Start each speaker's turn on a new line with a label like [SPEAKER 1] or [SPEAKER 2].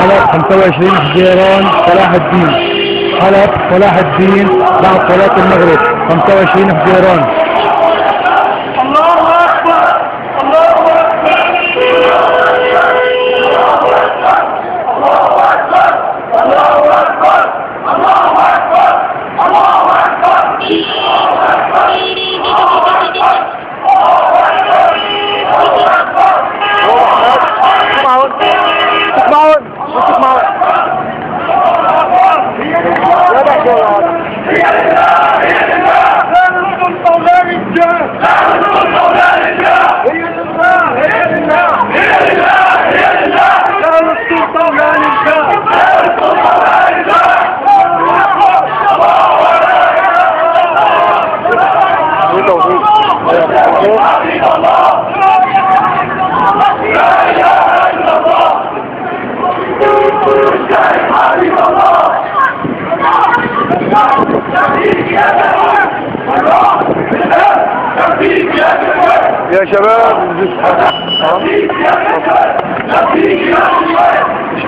[SPEAKER 1] حلب 25 حزيران صلاح الدين. حلب صلاح الدين بعد صلاة المغرب. 25 حزيران
[SPEAKER 2] لا يا شباب مش مش